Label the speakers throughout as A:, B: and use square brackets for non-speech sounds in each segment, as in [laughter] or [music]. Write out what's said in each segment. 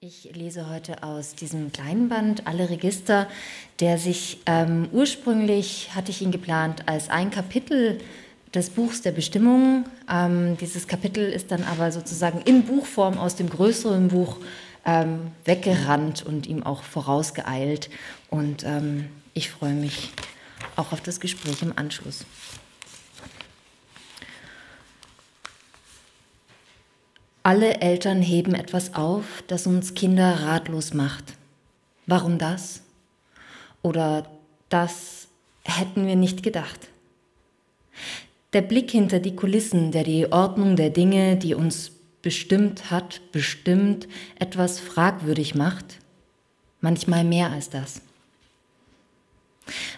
A: Ich lese heute aus diesem kleinen Band Alle Register, der sich ähm, ursprünglich, hatte ich ihn geplant, als ein Kapitel des Buchs der Bestimmungen. Ähm, dieses Kapitel ist dann aber sozusagen in Buchform aus dem größeren Buch ähm, weggerannt und ihm auch vorausgeeilt. Und ähm, ich freue mich auch auf das Gespräch im Anschluss. Alle Eltern heben etwas auf, das uns Kinder ratlos macht. Warum das? Oder das hätten wir nicht gedacht. Der Blick hinter die Kulissen, der die Ordnung der Dinge, die uns bestimmt hat, bestimmt, etwas fragwürdig macht, manchmal mehr als das.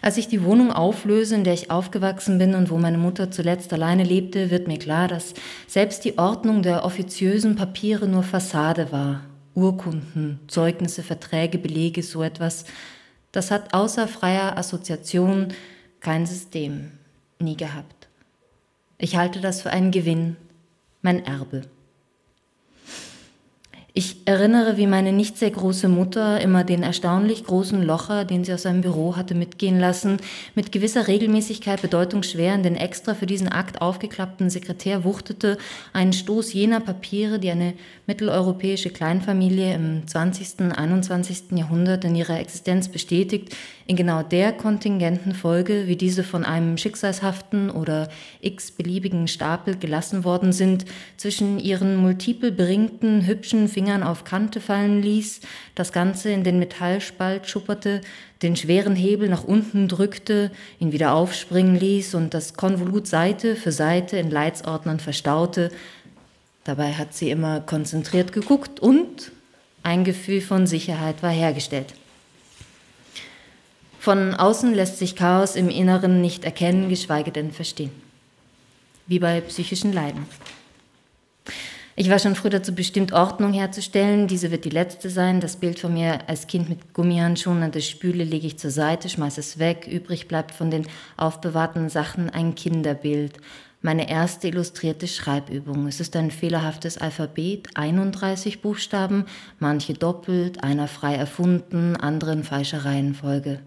A: Als ich die Wohnung auflöse, in der ich aufgewachsen bin und wo meine Mutter zuletzt alleine lebte, wird mir klar, dass selbst die Ordnung der offiziösen Papiere nur Fassade war. Urkunden, Zeugnisse, Verträge, Belege, so etwas. Das hat außer freier Assoziation kein System nie gehabt. Ich halte das für einen Gewinn, mein Erbe. Ich erinnere, wie meine nicht sehr große Mutter immer den erstaunlich großen Locher, den sie aus seinem Büro hatte mitgehen lassen, mit gewisser Regelmäßigkeit bedeutungsschwer in den extra für diesen Akt aufgeklappten Sekretär wuchtete, einen Stoß jener Papiere, die eine mitteleuropäische Kleinfamilie im 20., 21. Jahrhundert in ihrer Existenz bestätigt, in genau der kontingenten Folge, wie diese von einem schicksalshaften oder x-beliebigen Stapel gelassen worden sind, zwischen ihren multiple beringten, hübschen Fingern auf Kante fallen ließ, das Ganze in den Metallspalt schupperte, den schweren Hebel nach unten drückte, ihn wieder aufspringen ließ und das Konvolut Seite für Seite in Leitsordnern verstaute. Dabei hat sie immer konzentriert geguckt und ein Gefühl von Sicherheit war hergestellt. Von außen lässt sich Chaos im Inneren nicht erkennen, geschweige denn verstehen. Wie bei psychischen Leiden. Ich war schon früh dazu bestimmt, Ordnung herzustellen. Diese wird die letzte sein. Das Bild von mir als Kind mit Gummihandschuhen an der Spüle lege ich zur Seite, schmeiße es weg. Übrig bleibt von den aufbewahrten Sachen ein Kinderbild. Meine erste illustrierte Schreibübung. Es ist ein fehlerhaftes Alphabet, 31 Buchstaben, manche doppelt, einer frei erfunden, andere in falscher Reihenfolge.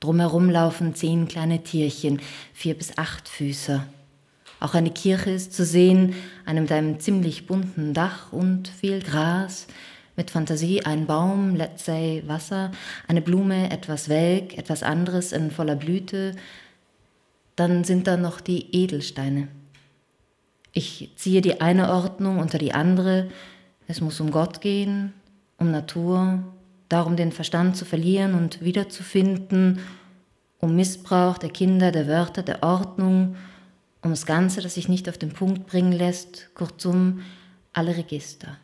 A: Drumherum laufen zehn kleine Tierchen, vier bis acht Füße. Auch eine Kirche ist zu sehen, mit einem ziemlich bunten Dach und viel Gras, mit Fantasie ein Baum, let's say Wasser, eine Blume, etwas welk, etwas anderes in voller Blüte. Dann sind da noch die Edelsteine. Ich ziehe die eine Ordnung unter die andere. Es muss um Gott gehen, um Natur, darum den Verstand zu verlieren und wiederzufinden, um Missbrauch der Kinder, der Wörter, der Ordnung, um das Ganze, das sich nicht auf den Punkt bringen lässt, kurzum alle Register.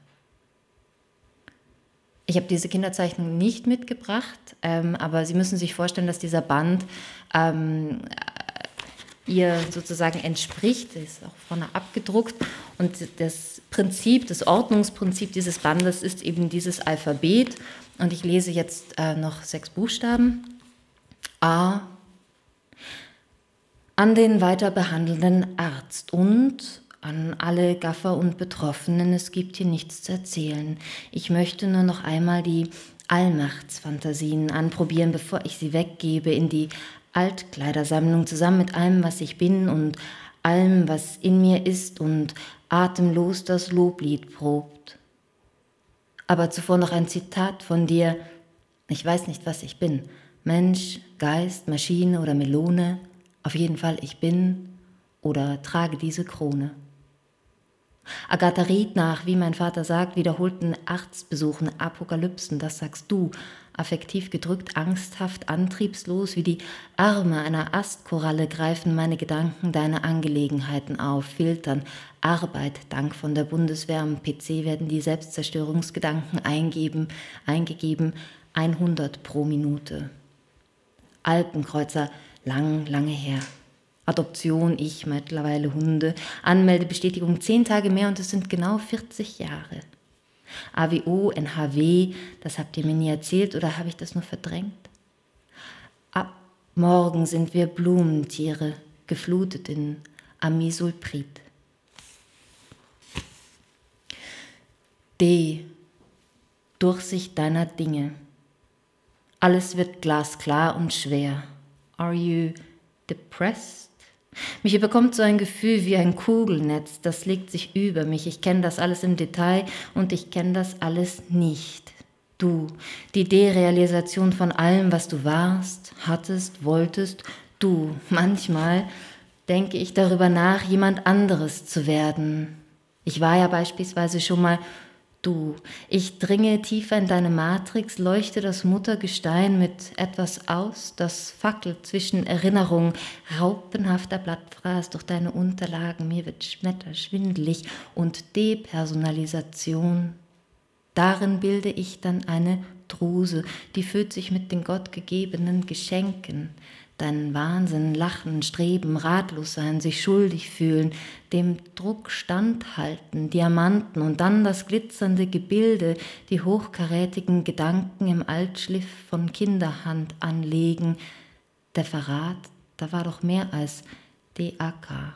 A: Ich habe diese Kinderzeichnung nicht mitgebracht, ähm, aber Sie müssen sich vorstellen, dass dieser Band ähm, ihr sozusagen entspricht, ist auch vorne abgedruckt und das Prinzip, das Ordnungsprinzip dieses Bandes ist eben dieses Alphabet und ich lese jetzt äh, noch sechs Buchstaben. A. An den weiter behandelnden Arzt und an alle Gaffer und Betroffenen, es gibt hier nichts zu erzählen. Ich möchte nur noch einmal die Allmachtsfantasien anprobieren, bevor ich sie weggebe in die Altkleidersammlung zusammen mit allem, was ich bin und allem, was in mir ist und atemlos das Loblied probt. Aber zuvor noch ein Zitat von dir. Ich weiß nicht, was ich bin. Mensch, Geist, Maschine oder Melone. Auf jeden Fall, ich bin oder trage diese Krone. Agatha riet nach, wie mein Vater sagt, wiederholten Arztbesuchen, Apokalypsen, das sagst du, affektiv gedrückt, angsthaft, antriebslos, wie die Arme einer Astkoralle greifen meine Gedanken deine Angelegenheiten auf, filtern, Arbeit, Dank von der Bundeswehr am PC werden die Selbstzerstörungsgedanken eingeben, eingegeben, 100 pro Minute. Alpenkreuzer, lang, lange her. Adoption, ich, mittlerweile Hunde, Anmeldebestätigung, zehn Tage mehr und es sind genau 40 Jahre. AWO, NHW, das habt ihr mir nie erzählt oder habe ich das nur verdrängt? Ab morgen sind wir Blumentiere, geflutet in D. Durchsicht deiner Dinge. Alles wird glasklar und schwer. Are you depressed? Mich überkommt so ein Gefühl wie ein Kugelnetz, das legt sich über mich. Ich kenne das alles im Detail und ich kenne das alles nicht. Du, die Derealisation von allem, was du warst, hattest, wolltest, du. Manchmal denke ich darüber nach, jemand anderes zu werden. Ich war ja beispielsweise schon mal du. Ich dringe tiefer in deine Matrix, leuchte das Muttergestein mit etwas aus, das fackelt zwischen Erinnerungen, raupenhafter Blattfraß durch deine Unterlagen, mir wird schmetter, schwindelig und Depersonalisation. Darin bilde ich dann eine Druse, die füllt sich mit den gottgegebenen Geschenken, deinen Wahnsinn, Lachen, Streben, ratlos sein, sich schuldig fühlen, dem Druck standhalten, Diamanten und dann das glitzernde Gebilde, die hochkarätigen Gedanken im Altschliff von Kinderhand anlegen. Der Verrat, da war doch mehr als DAK.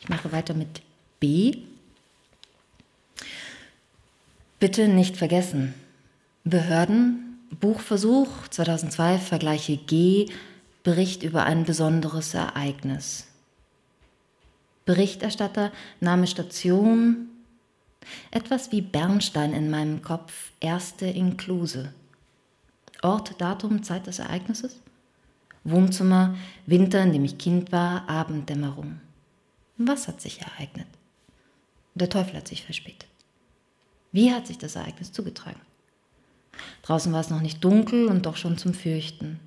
A: Ich mache weiter mit B. Bitte nicht vergessen. Behörden Buchversuch 2002, Vergleiche G, Bericht über ein besonderes Ereignis. Berichterstatter, Name Station, etwas wie Bernstein in meinem Kopf, erste Inkluse. Ort, Datum, Zeit des Ereignisses? Wohnzimmer, Winter, in dem ich Kind war, Abenddämmerung. Was hat sich ereignet? Der Teufel hat sich verspätet. Wie hat sich das Ereignis zugetragen? Draußen war es noch nicht dunkel und doch schon zum Fürchten.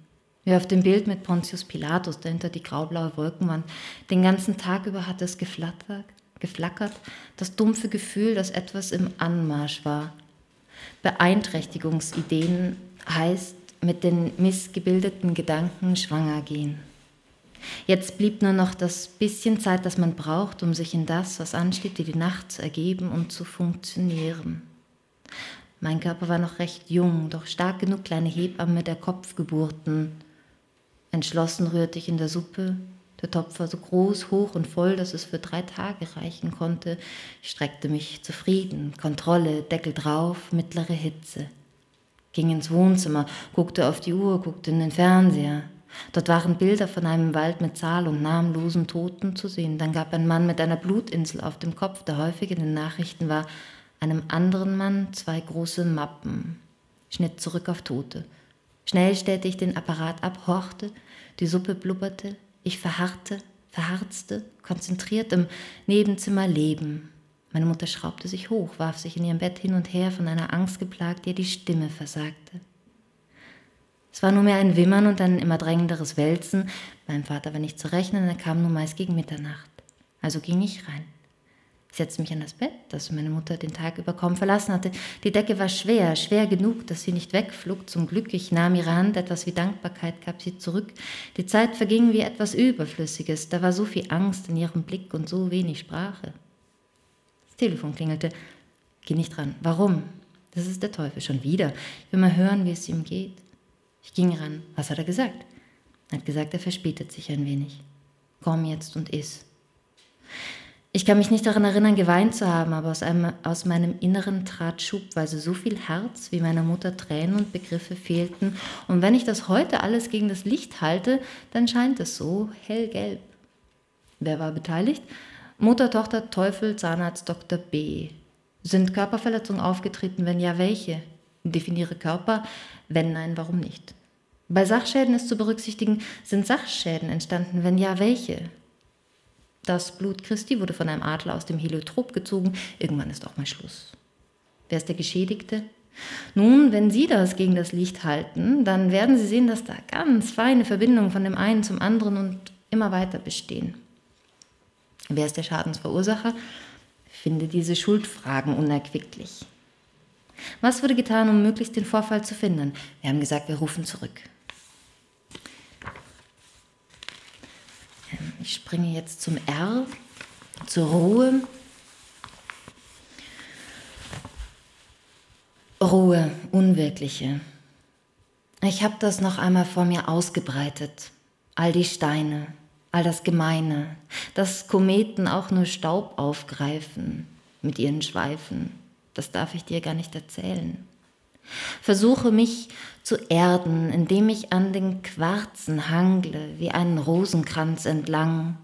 A: Wie auf dem Bild mit Pontius Pilatus, der hinter die graublaue Wolkenwand. Den ganzen Tag über hat es geflattert, geflackert, das dumpfe Gefühl, dass etwas im Anmarsch war. Beeinträchtigungsideen heißt mit den missgebildeten Gedanken schwanger gehen. Jetzt blieb nur noch das bisschen Zeit, das man braucht, um sich in das, was ansteht, wie die Nacht zu ergeben und zu funktionieren. Mein Körper war noch recht jung, doch stark genug, kleine Hebamme der Kopfgeburten. Entschlossen rührte ich in der Suppe. Der Topf war so groß, hoch und voll, dass es für drei Tage reichen konnte. Ich streckte mich zufrieden. Kontrolle, Deckel drauf, mittlere Hitze. Ging ins Wohnzimmer, guckte auf die Uhr, guckte in den Fernseher. Dort waren Bilder von einem Wald mit Zahl und namenlosen Toten zu sehen. Dann gab ein Mann mit einer Blutinsel auf dem Kopf, der häufig in den Nachrichten war, einem anderen Mann zwei große Mappen, schnitt zurück auf Tote. Schnell stellte ich den Apparat ab, horchte, die Suppe blubberte, ich verharrte, verharzte, konzentriert im Nebenzimmer leben. Meine Mutter schraubte sich hoch, warf sich in ihrem Bett hin und her, von einer Angst geplagt, ihr die Stimme versagte. Es war nur mehr ein Wimmern und ein immer drängenderes Wälzen. Mein Vater war nicht zu rechnen, er kam nur meist gegen Mitternacht. Also ging ich rein. Ich setzte mich an das Bett, das meine Mutter den Tag über kaum verlassen hatte. Die Decke war schwer, schwer genug, dass sie nicht wegflog. Zum Glück, ich nahm ihre Hand, etwas wie Dankbarkeit gab sie zurück. Die Zeit verging wie etwas Überflüssiges. Da war so viel Angst in ihrem Blick und so wenig Sprache. Das Telefon klingelte. Geh nicht dran. Warum? Das ist der Teufel schon wieder. Ich will mal hören, wie es ihm geht. Ich ging ran. Was hat er gesagt? Er hat gesagt, er verspätet sich ein wenig. Komm jetzt und iss. Ich kann mich nicht daran erinnern, geweint zu haben, aber aus, einem, aus meinem Inneren trat schubweise so viel Herz, wie meiner Mutter Tränen und Begriffe fehlten. Und wenn ich das heute alles gegen das Licht halte, dann scheint es so hellgelb. Wer war beteiligt? Mutter, Tochter, Teufel, Zahnarzt, Dr. B. Sind Körperverletzungen aufgetreten? Wenn ja, welche? Definiere Körper. Wenn nein, warum nicht? Bei Sachschäden ist zu berücksichtigen, sind Sachschäden entstanden? Wenn ja, welche? Das Blut Christi wurde von einem Adler aus dem Heliotrop gezogen. Irgendwann ist auch mal Schluss. Wer ist der Geschädigte? Nun, wenn Sie das gegen das Licht halten, dann werden Sie sehen, dass da ganz feine Verbindungen von dem einen zum anderen und immer weiter bestehen. Wer ist der Schadensverursacher? Finde diese Schuldfragen unerquicklich. Was wurde getan, um möglichst den Vorfall zu finden? Wir haben gesagt, wir rufen zurück. Ich springe jetzt zum R, zur Ruhe. Ruhe, unwirkliche. Ich habe das noch einmal vor mir ausgebreitet. All die Steine, all das Gemeine, dass Kometen auch nur Staub aufgreifen mit ihren Schweifen. das darf ich dir gar nicht erzählen. Versuche mich zu erden, indem ich an den Quarzen hangle, wie einen Rosenkranz entlang.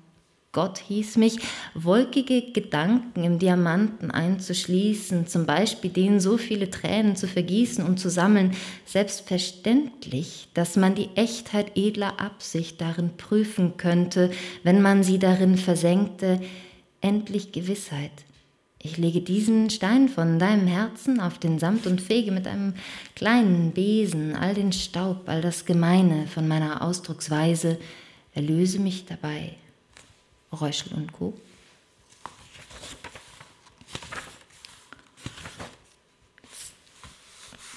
A: Gott hieß mich, wolkige Gedanken im Diamanten einzuschließen, zum Beispiel denen so viele Tränen zu vergießen und zu sammeln, selbstverständlich, dass man die Echtheit edler Absicht darin prüfen könnte, wenn man sie darin versenkte, endlich Gewissheit. Ich lege diesen Stein von deinem Herzen auf den Samt und fege mit einem kleinen Besen all den Staub, all das Gemeine von meiner Ausdrucksweise, erlöse mich dabei Reuschel und Co.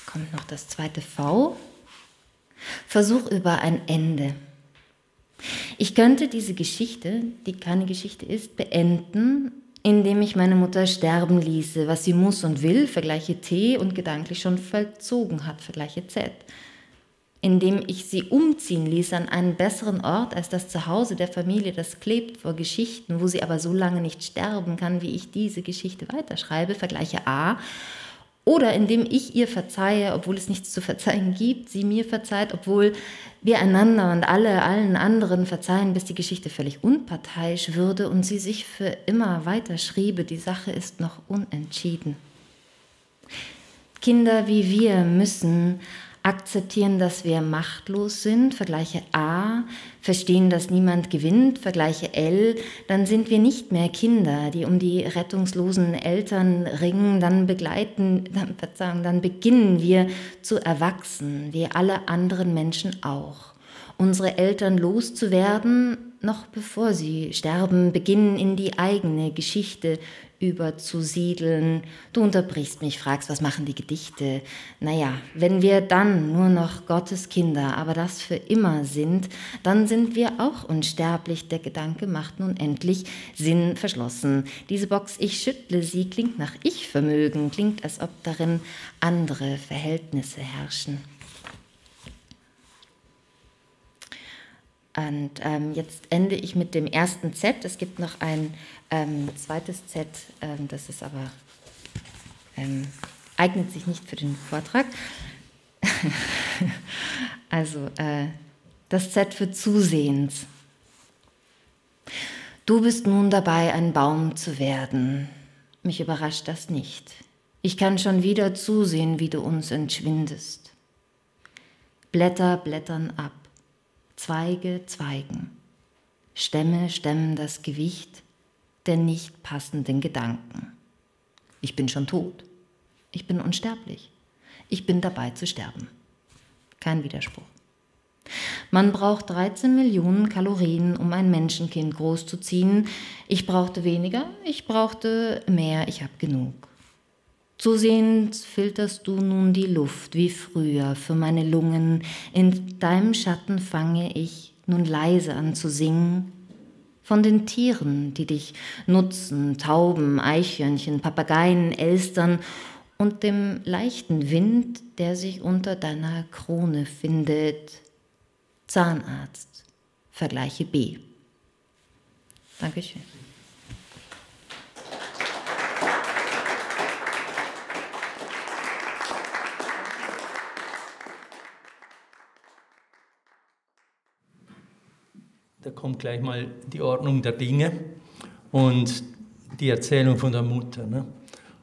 A: Kommt noch das zweite V. Versuch über ein Ende. Ich könnte diese Geschichte, die keine Geschichte ist, beenden, indem ich meine Mutter sterben ließe, was sie muss und will, vergleiche T und gedanklich schon vollzogen hat, vergleiche Z. Indem ich sie umziehen ließ an einen besseren Ort als das Zuhause der Familie, das klebt vor Geschichten, wo sie aber so lange nicht sterben kann, wie ich diese Geschichte weiterschreibe, vergleiche A, oder indem ich ihr verzeihe, obwohl es nichts zu verzeihen gibt, sie mir verzeiht, obwohl wir einander und alle allen anderen verzeihen, bis die Geschichte völlig unparteiisch würde und sie sich für immer weiter schriebe, die Sache ist noch unentschieden. Kinder wie wir müssen akzeptieren, dass wir machtlos sind, vergleiche A, verstehen, dass niemand gewinnt, vergleiche L, dann sind wir nicht mehr Kinder, die um die rettungslosen Eltern ringen, dann begleiten, dann, Verzeihung, dann beginnen wir zu erwachsen, wie alle anderen Menschen auch. Unsere Eltern loszuwerden, noch bevor sie sterben, beginnen in die eigene Geschichte überzusiedeln. Du unterbrichst mich, fragst, was machen die Gedichte? Naja, wenn wir dann nur noch Gottes Kinder, aber das für immer sind, dann sind wir auch unsterblich. Der Gedanke macht nun endlich Sinn verschlossen. Diese Box, ich schüttle sie, klingt nach Ich-Vermögen, klingt, als ob darin andere Verhältnisse herrschen. Und ähm, jetzt ende ich mit dem ersten Z. Es gibt noch ein ähm, zweites Z, ähm, das ist aber ähm, eignet sich nicht für den Vortrag. [laughs] also äh, das Z für Zusehens. Du bist nun dabei, ein Baum zu werden. Mich überrascht das nicht. Ich kann schon wieder zusehen, wie du uns entschwindest. Blätter blättern ab. Zweige zweigen, Stämme stemmen das Gewicht der nicht passenden Gedanken. Ich bin schon tot. Ich bin unsterblich. Ich bin dabei zu sterben. Kein Widerspruch. Man braucht 13 Millionen Kalorien, um ein Menschenkind großzuziehen. Ich brauchte weniger, ich brauchte mehr, ich habe genug. Zusehends filterst du nun die Luft wie früher für meine Lungen. In deinem Schatten fange ich nun leise an zu singen. Von den Tieren, die dich nutzen, Tauben, Eichhörnchen, Papageien, Elstern und dem leichten Wind, der sich unter deiner Krone findet. Zahnarzt, Vergleiche B. Dankeschön.
B: Da kommt gleich mal die Ordnung der Dinge und die Erzählung von der Mutter ne?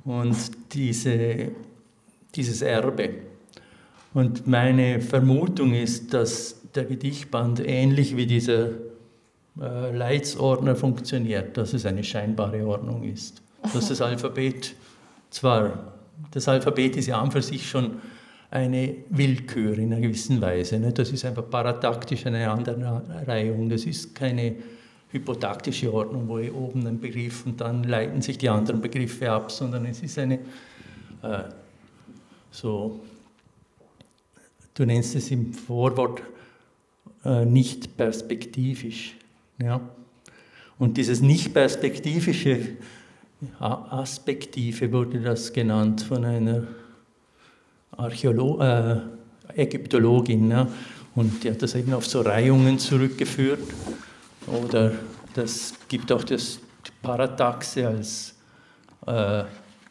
B: und diese, dieses Erbe. Und meine Vermutung ist, dass der Gedichtband ähnlich wie dieser äh, Leitsordner funktioniert, dass es eine scheinbare Ordnung ist. Dass das [laughs] Alphabet zwar, das Alphabet ist ja an für sich schon eine Willkür in einer gewissen Weise. Ne? Das ist einfach parataktisch eine Aneinanderreihung. Das ist keine hypotaktische Ordnung, wo ich oben einen Begriff und dann leiten sich die anderen Begriffe ab, sondern es ist eine äh, so, du nennst es im Vorwort äh, nicht perspektivisch. Ja? Und dieses nicht perspektivische, Aspektive wurde das genannt von einer Archäolo äh, Ägyptologin. Ne? Und die hat das eben auf so Reihungen zurückgeführt. Oder das gibt auch das Parataxe als äh,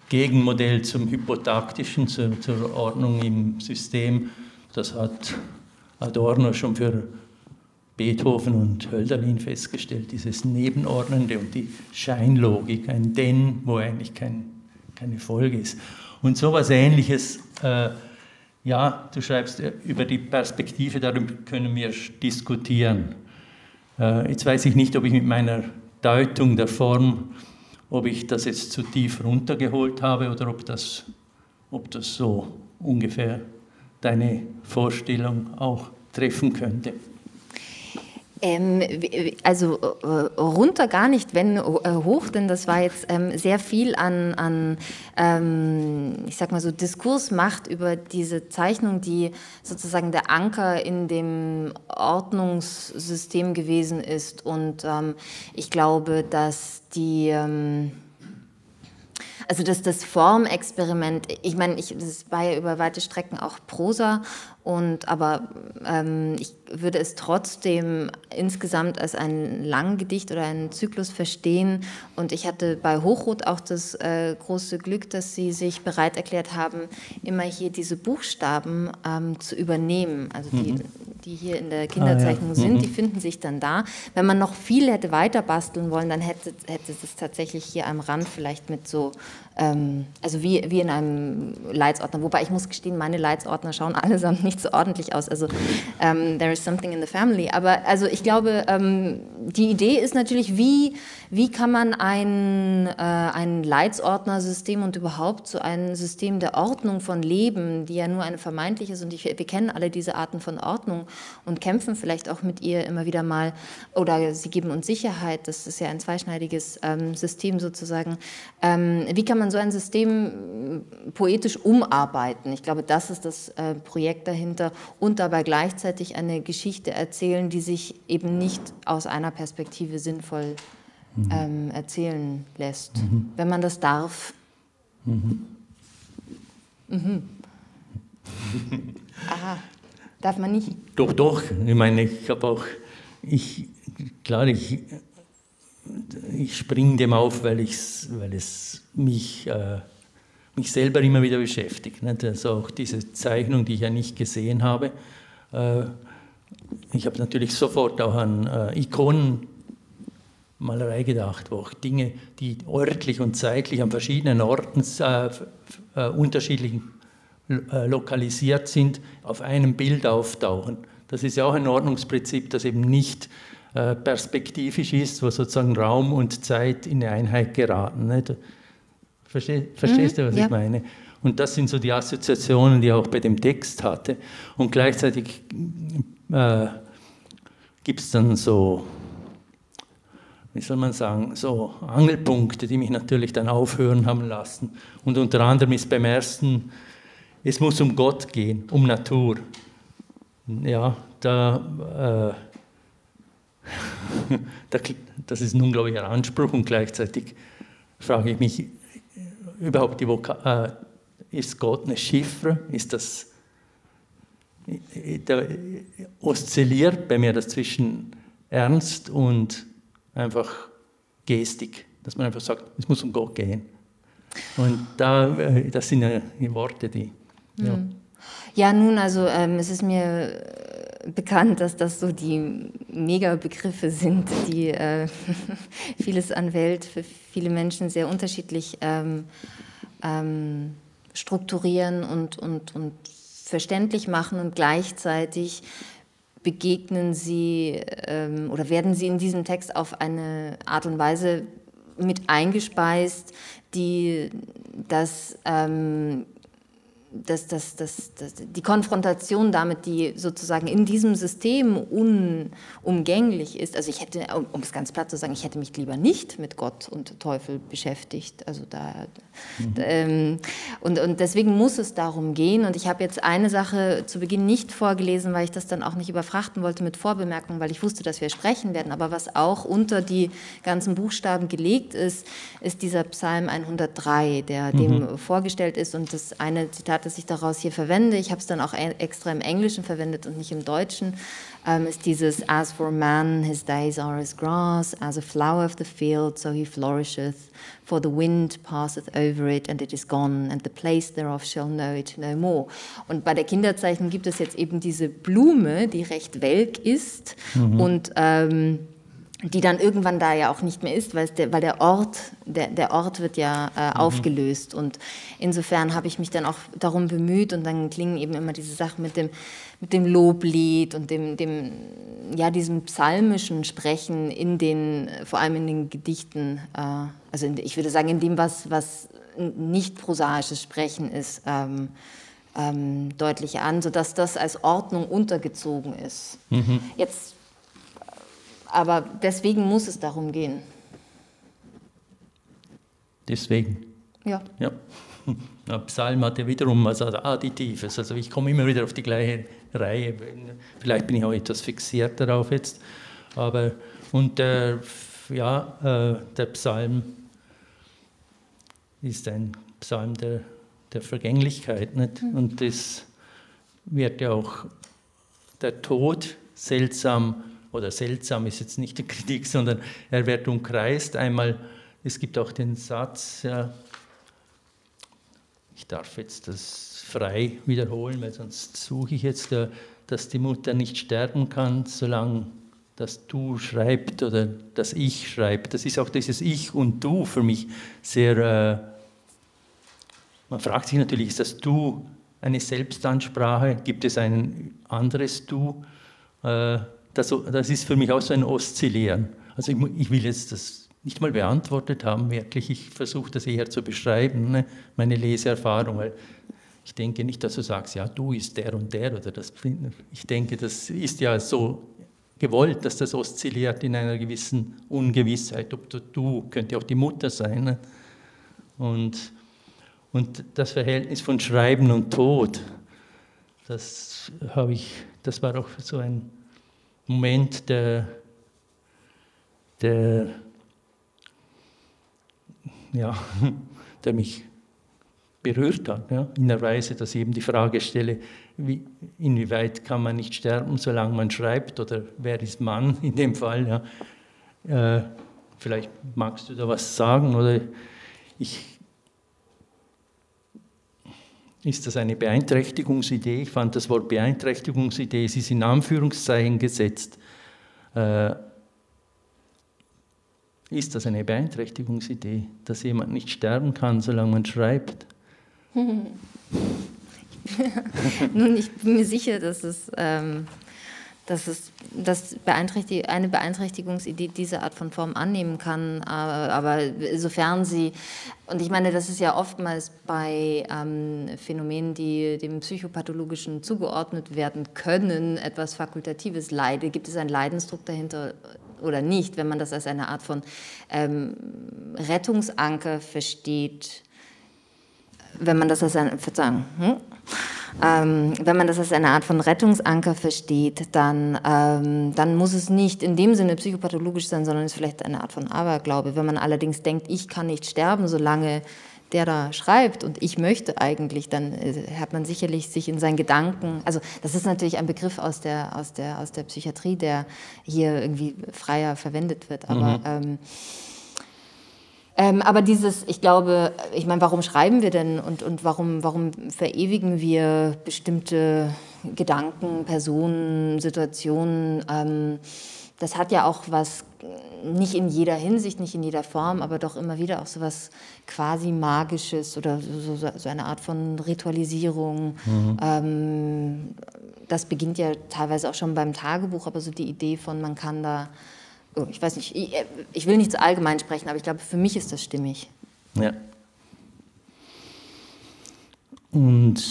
B: Gegenmodell zum Hypotaktischen, zur, zur Ordnung im System. Das hat Adorno schon für Beethoven und Hölderlin festgestellt, dieses Nebenordnende und die Scheinlogik, ein Denn, wo eigentlich kein, keine Folge ist. Und so etwas Ähnliches, äh, ja, du schreibst äh, über die Perspektive, darüber können wir diskutieren. Äh, jetzt weiß ich nicht, ob ich mit meiner Deutung der Form, ob ich das jetzt zu tief runtergeholt habe oder ob das, ob das so ungefähr deine Vorstellung auch treffen könnte.
A: Ähm, also äh, runter gar nicht, wenn äh, hoch, denn das war jetzt ähm, sehr viel an, an ähm, ich sag mal so, Diskursmacht über diese Zeichnung, die sozusagen der Anker in dem Ordnungssystem gewesen ist. Und ähm, ich glaube, dass die ähm, also das, das Formexperiment, ich meine, ich, das war ja über weite Strecken auch Prosa und aber ähm, ich würde es trotzdem insgesamt als ein Langgedicht oder einen Zyklus verstehen. Und ich hatte bei Hochrot auch das äh, große Glück, dass sie sich bereit erklärt haben, immer hier diese Buchstaben ähm, zu übernehmen. Also die, mhm. die hier in der Kinderzeichnung ah, ja. sind, mhm. die finden sich dann da. Wenn man noch viel hätte weiter basteln wollen, dann hätte, hätte es tatsächlich hier am Rand vielleicht mit so also wie, wie in einem Leitsordner. Wobei ich muss gestehen, meine Leitsordner schauen allesamt [laughs] nicht so ordentlich aus. Also ähm, there is something in the family. Aber also ich glaube, ähm, die Idee ist natürlich, wie, wie kann man ein, äh, ein Leitsordnersystem und überhaupt so ein System der Ordnung von Leben, die ja nur eine vermeintliche ist, und ich, wir kennen alle diese Arten von Ordnung und kämpfen vielleicht auch mit ihr immer wieder mal, oder sie geben uns Sicherheit, das ist ja ein zweischneidiges ähm, System sozusagen. Ähm, wie kann man so ein System äh, poetisch umarbeiten? Ich glaube, das ist das äh, Projekt dahinter und dabei gleichzeitig eine Geschichte erzählen, die sich eben nicht aus einer Perspektive sinnvoll mhm. ähm, erzählen lässt, mhm. wenn man das darf. Mhm. Mhm. [laughs] Aha, darf man nicht?
B: Doch, doch. Ich meine, ich habe auch, ich, klar, ich, ich springe dem auf, weil, weil es mich, äh, mich selber immer wieder beschäftigt. Nicht? Also auch diese Zeichnung, die ich ja nicht gesehen habe. Äh, ich habe natürlich sofort auch an äh, Ikonenmalerei gedacht, wo auch Dinge, die örtlich und zeitlich an verschiedenen Orten äh, äh, unterschiedlich äh, lokalisiert sind, auf einem Bild auftauchen. Das ist ja auch ein Ordnungsprinzip, das eben nicht perspektivisch ist, wo sozusagen Raum und Zeit in eine Einheit geraten. Nicht? Versteh, verstehst mhm, du, was ja. ich meine? Und das sind so die Assoziationen, die ich auch bei dem Text hatte. Und gleichzeitig äh, gibt es dann so, wie soll man sagen, so Angelpunkte, die mich natürlich dann aufhören haben lassen. Und unter anderem ist beim ersten, es muss um Gott gehen, um Natur. Ja, da, äh, das ist ein unglaublicher Anspruch und gleichzeitig frage ich mich, überhaupt die Vokal, äh, ist Gott eine Chiffre? Ist das, da oszilliert bei mir das zwischen Ernst und einfach Gestik, dass man einfach sagt, es muss um Gott gehen. Und da, äh, das sind ja die Worte, die.
A: Ja, hm. ja nun, also ähm, es ist mir bekannt, dass das so die Megabegriffe sind, die äh, [laughs] vieles an Welt für viele Menschen sehr unterschiedlich ähm, ähm, strukturieren und, und, und verständlich machen und gleichzeitig begegnen sie ähm, oder werden sie in diesem Text auf eine Art und Weise mit eingespeist, die das ähm, das, das, das, das, die Konfrontation damit, die sozusagen in diesem System unumgänglich ist. Also ich hätte, um es ganz platt zu sagen, ich hätte mich lieber nicht mit Gott und Teufel beschäftigt. Also da, mhm. ähm, und, und deswegen muss es darum gehen. Und ich habe jetzt eine Sache zu Beginn nicht vorgelesen, weil ich das dann auch nicht überfrachten wollte mit Vorbemerkungen, weil ich wusste, dass wir sprechen werden. Aber was auch unter die ganzen Buchstaben gelegt ist, ist dieser Psalm 103, der mhm. dem vorgestellt ist. Und das eine Zitat Wort, das ich daraus hier verwende, ich habe es dann auch e-, extra im Englischen verwendet und nicht im Deutschen, ähm, ist dieses As for man, his days are as grass, as a flower of the field, so he flourisheth, for the wind passeth over it and it is gone, and the place thereof shall know it no more. Und bei der Kinderzeichnung gibt es jetzt eben diese Blume, die recht welk ist mhm. und ähm, die dann irgendwann da ja auch nicht mehr ist, weil, der, weil der Ort, der, der Ort wird ja äh, mhm. aufgelöst. Und insofern habe ich mich dann auch darum bemüht und dann klingen eben immer diese Sachen mit dem, mit dem Loblied und dem, dem, ja, diesem psalmischen Sprechen in den, vor allem in den Gedichten, äh, also in, ich würde sagen, in dem, was, was nicht prosaisches Sprechen ist, ähm, ähm, deutlich an, sodass das als Ordnung untergezogen ist. Mhm. Jetzt aber deswegen muss es darum gehen.
B: Deswegen?
A: Ja.
B: ja. [laughs] ja Psalm hat ja wiederum was Additives. Also ich komme immer wieder auf die gleiche Reihe. Vielleicht bin ich auch etwas fixiert darauf jetzt. Aber und der, ja, äh, der Psalm ist ein Psalm der, der Vergänglichkeit. Nicht? Mhm. Und das wird ja auch der Tod seltsam oder seltsam ist jetzt nicht die Kritik, sondern er wird umkreist. Einmal, es gibt auch den Satz, ja, ich darf jetzt das frei wiederholen, weil sonst suche ich jetzt, dass die Mutter nicht sterben kann, solange das Du schreibt oder das Ich schreibt. Das ist auch dieses Ich und Du für mich sehr. Äh, man fragt sich natürlich, ist das Du eine Selbstansprache? Gibt es ein anderes Du? Das, das ist für mich auch so ein Oszillieren. Also ich, ich will jetzt das nicht mal beantwortet haben, wirklich. Ich versuche das eher zu beschreiben, ne? meine Leseerfahrung, weil ich denke nicht, dass du sagst, ja, du ist der und der oder das. Ich denke, das ist ja so gewollt, dass das oszilliert in einer gewissen Ungewissheit. Ob du, du könnte auch die Mutter sein. Ne? Und, und das Verhältnis von Schreiben und Tod, das habe ich, das war auch so ein Moment, der, der, ja, [laughs] der mich berührt hat, ja, in der Weise, dass ich eben die Frage stelle, wie, inwieweit kann man nicht sterben, solange man schreibt, oder wer ist Mann [laughs] in dem Fall? Ja. Äh, vielleicht magst du da was sagen, oder ich, ist das eine Beeinträchtigungsidee? Ich fand das Wort Beeinträchtigungsidee, es ist in Anführungszeichen gesetzt. Äh, ist das eine Beeinträchtigungsidee, dass jemand nicht sterben kann, solange man schreibt? [laughs]
A: Nun, ich bin mir sicher, dass es ähm, dass es dass beeinträchtig, eine Beeinträchtigungsidee diese Art von Form annehmen kann. Aber, aber sofern sie, und ich meine, das ist ja oftmals bei ähm, Phänomenen, die dem Psychopathologischen zugeordnet werden können, etwas Fakultatives Leide. Gibt es einen Leidensdruck dahinter oder nicht, wenn man das als eine Art von ähm, Rettungsanker versteht? Wenn man das als ein, Verzeihung, hm? Ähm, wenn man das als eine Art von Rettungsanker versteht, dann, ähm, dann muss es nicht in dem Sinne psychopathologisch sein, sondern ist vielleicht eine Art von Aberglaube. Wenn man allerdings denkt, ich kann nicht sterben, solange der da schreibt und ich möchte eigentlich, dann äh, hat man sicherlich sich in seinen Gedanken, also das ist natürlich ein Begriff aus der, aus der, aus der Psychiatrie, der hier irgendwie freier verwendet wird, aber mhm. ähm, ähm, aber dieses, ich glaube, ich meine, warum schreiben wir denn und, und warum, warum verewigen wir bestimmte Gedanken, Personen, Situationen? Ähm, das hat ja auch was, nicht in jeder Hinsicht, nicht in jeder Form, aber doch immer wieder auch so was quasi Magisches oder so, so, so eine Art von Ritualisierung. Mhm. Ähm, das beginnt ja teilweise auch schon beim Tagebuch, aber so die Idee von, man kann da oh, ich weiß nicht, ich, ich will nicht zu allgemein sprechen, aber ich glaube, für mich ist das stimmig.
B: Ja. Und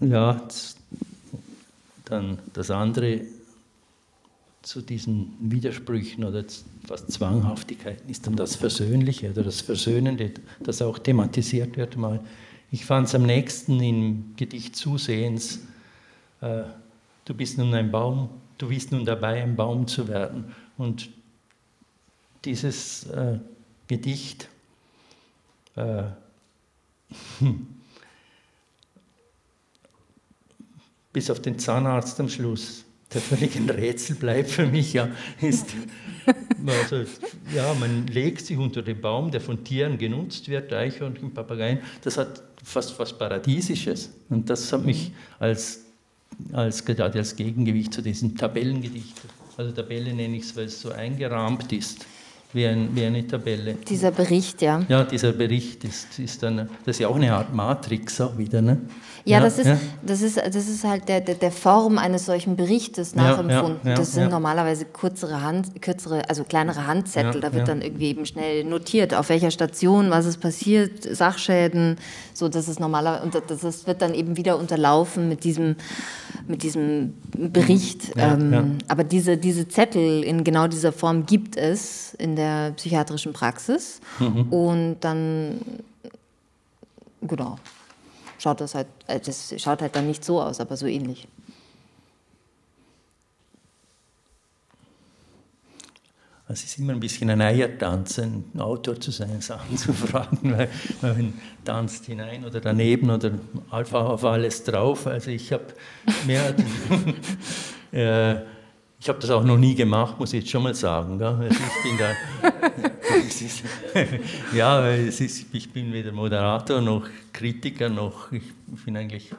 B: ja, dann das andere zu diesen Widersprüchen oder fast Zwanghaftigkeiten ist dann das Versöhnliche oder das Versöhnende, das auch thematisiert wird mal. Ich fand es am nächsten im Gedicht zusehens, äh, du bist nun ein Baum, du bist nun dabei, ein Baum zu werden. Und dieses äh, Gedicht äh, [laughs] bis auf den Zahnarzt am Schluss, der völlig ein Rätsel bleibt für mich, ja, ist, [laughs] also, ja, man legt sich unter den Baum, der von Tieren genutzt wird, Eichhörnchen, Papageien, das hat fast was Paradiesisches. Und das hat mich als, als, als Gegengewicht zu diesen Tabellengedichten, also Tabelle nenne ich es, weil es so eingerahmt ist wie, ein, wie eine Tabelle.
A: Dieser Bericht, ja.
B: Ja, dieser Bericht ist, ist dann, das ist ja auch eine Art Matrix auch wieder, ne?
A: Ja, ja das, ist, ja. Das, ist, das ist halt der, der, der Form eines solchen Berichtes nachempfunden. Ja, das sind normalerweise kürzere, Hand, kürzere, also kleinere Handzettel. da wird dann irgendwie eben schnell notiert, auf welcher Station, was ist passiert, Sachschäden. So, das ist normaler und das ist, wird dann eben wieder unterlaufen mit diesem, mit diesem Bericht. Ähm, aber diese, diese Zettel in genau dieser Form gibt es in der psychiatrischen Praxis. Mhm. Und dann, genau schaut das halt, äh, das schaut halt dann nicht so aus, aber so ähnlich.
B: Es ist immer ein bisschen ein Eiertanz, ein Autor zu sein, Sachen zu fragen, [laughs] weil man tanzt hinein oder daneben oder einfach auf alles drauf. Also ich habe mehr, [laughs] äh, ich habe das auch noch nie gemacht, muss ich jetzt schon mal sagen. Gell? Also ich bin da, [laughs] ist, [laughs] ja, es ist, ich bin weder Moderator noch Kritiker noch, ich bin eigentlich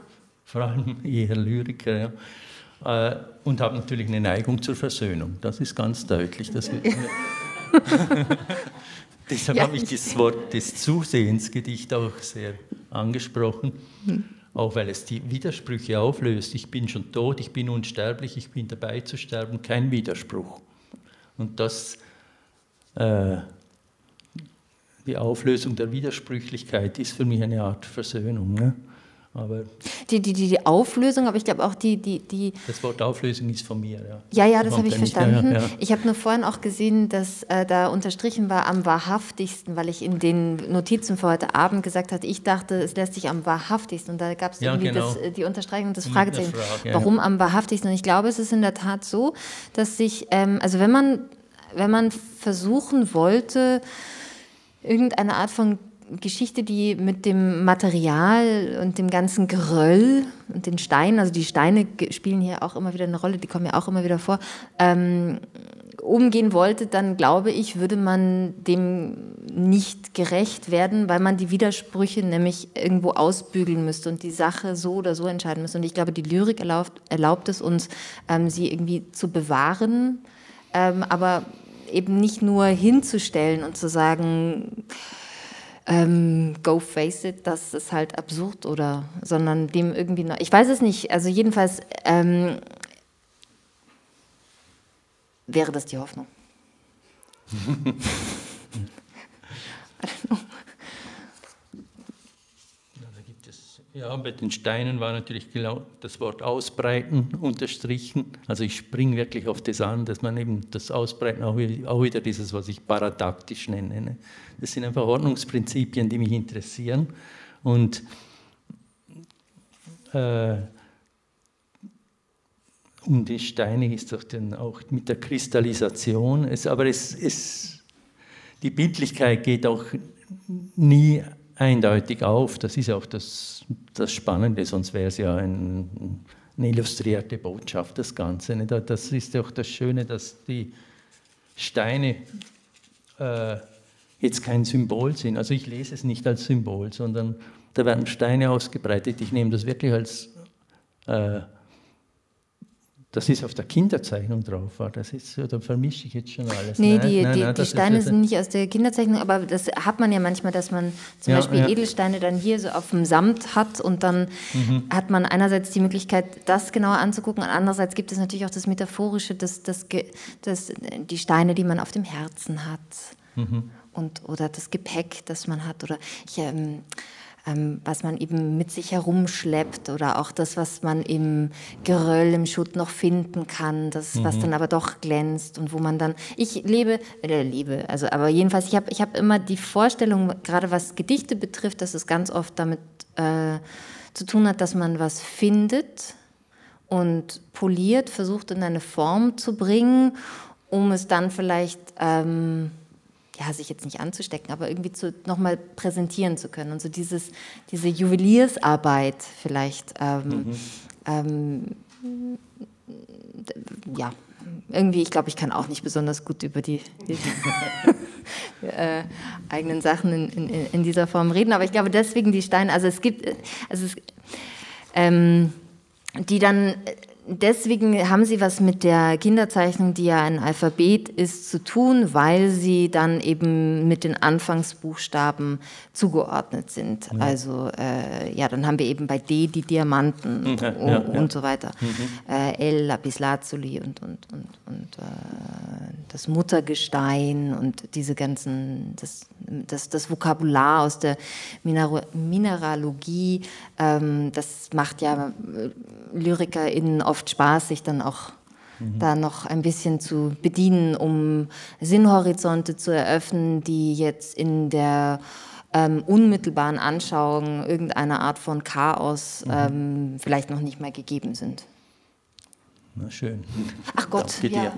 B: vor allem eher Lyriker. Ja. Äh, und habe natürlich eine Neigung zur Versöhnung. Das ist ganz deutlich. Das [laughs] Deshalb ja. habe ich das Wort des Zusehensgedicht auch sehr angesprochen. Auch weil es die Widersprüche auflöst. Ich bin schon tot, ich bin unsterblich, ich bin dabei zu sterben, kein Widerspruch. Und das, äh, die Auflösung der Widersprüchlichkeit ist für mich eine Art Versöhnung. Ne?
A: Aber die, die, die, die Auflösung, aber ich glaube auch die, die, die.
B: Das Wort Auflösung ist von mir, ja.
A: Ja, ja, das habe ich verstanden. Ja, ja. Ich habe nur vorhin auch gesehen, dass äh, da unterstrichen war am wahrhaftigsten, weil ich in den Notizen für heute Abend gesagt hatte, ich dachte, es lässt sich am wahrhaftigsten. Und da gab es irgendwie genau. das, äh, die Unterstreichung des Fragezeichens. Frage, Warum am wahrhaftigsten? Und ich glaube, es ist in der Tat so, dass sich, ähm, also wenn man, wenn man versuchen wollte, irgendeine Art von Geschichte, die mit dem Material und dem ganzen Geröll und den Steinen, also die Steine spielen hier auch immer wieder eine Rolle, die kommen ja auch immer wieder vor, ähm, umgehen wollte, dann glaube ich, würde man dem nicht gerecht werden, weil man die Widersprüche nämlich irgendwo ausbügeln müsste und die Sache so oder so entscheiden müsste. Und ich glaube, die Lyrik erlaubt, erlaubt es uns, ähm, sie irgendwie zu bewahren, ähm, aber eben nicht nur hinzustellen und zu sagen, ähm, go face it, das ist halt absurd oder, sondern dem irgendwie, noch, ich weiß es nicht, also jedenfalls ähm, wäre das die Hoffnung. [laughs]
B: Ja, bei den Steinen war natürlich das Wort ausbreiten unterstrichen. Also ich springe wirklich auf das an, dass man eben das Ausbreiten auch, wieder dieses, was ich paradaktisch nenne. Ne? Das sind einfach Ordnungsprinzipien, die mich interessieren. Und äh, um die Steine ist doch dann auch mit der Kristallisation. Es, aber es, es, die Bildlichkeit geht auch nie eindeutig auf. Das ist auch das, das Spannende, sonst wäre es ja ein, eine illustrierte Botschaft, das Ganze. Das ist auch das Schöne, dass die Steine äh, jetzt kein Symbol sind. Also ich lese es nicht als Symbol, sondern da werden Steine ausgebreitet. Ich nehme das wirklich als äh, das ist auf der Kinderzeichnung drauf war. Das ist, da vermische ich jetzt schon alles.
A: Nee, nein, die, nein, die, nein, die Steine sind nicht aus der Kinderzeichnung, aber das hat man ja manchmal, dass man zum ja, Beispiel ja. Edelsteine dann hier so auf dem Samt hat und dann mhm. hat man einerseits die Möglichkeit, das genauer anzugucken und andererseits gibt es natürlich auch das Metaphorische, das, das, das, die Steine, die man auf dem Herzen hat. Mhm. Und, oder das Gepäck, das man hat. Oder ich, ähm, ähm, was man eben mit sich herumschleppt oder auch das, was man im Geröll, im Schutt noch finden kann, das, mhm. was dann aber doch glänzt und wo man dann, ich lebe, äh, lebe, also aber jedenfalls, ich habe ich hab immer die Vorstellung, gerade was Gedichte betrifft, dass es ganz oft damit äh, zu tun hat, dass man was findet und poliert, versucht in eine Form zu bringen, um es dann vielleicht... Ähm, ja, sich jetzt nicht anzustecken, aber irgendwie zu, nochmal präsentieren zu können. Und so dieses, diese Juweliersarbeit vielleicht, ähm, mhm. ähm, ja, irgendwie, ich glaube, ich kann auch nicht besonders gut über die, [laughs] die äh, eigenen Sachen in, in, in, dieser Form reden, aber ich glaube deswegen die Steine, also es gibt, also es, ähm, die dann deswegen haben sie was mit der Kinderzeichnung, die ja ein Alphabet ist, zu tun, weil sie dann eben mit den Anfangsbuchstaben zugeordnet sind. Ja. Also äh, ja, dann haben wir eben bei D die Diamanten ja, und, ja, und, so weiter. Mhm. Äh, L, Lapislazuli und, und, und, und äh, das Muttergestein und diese ganzen, das, das, das Vokabular aus der Mineralogie, ähm, das macht ja LyrikerInnen oft Spaß, sich dann auch mhm. da noch ein bisschen zu bedienen, um Sinnhorizonte zu eröffnen, die jetzt in der ähm, unmittelbaren Anschauung irgendeiner Art von Chaos mhm. ähm, vielleicht noch nicht mehr gegeben sind.
B: Na schön.
A: Ach Gott,
B: Danke ja.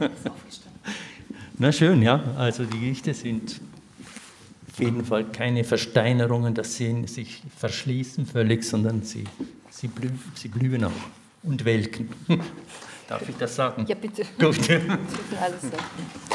B: [laughs] Na schön, ja. Also die Gedichte sind auf jeden Fall keine Versteinerungen, dass sie sich verschließen völlig, sondern sie Sie, blü sie blühen auch und welken. [laughs] Darf ich das sagen?
A: Ja, bitte.
B: Gut. [laughs]
A: alles sagen.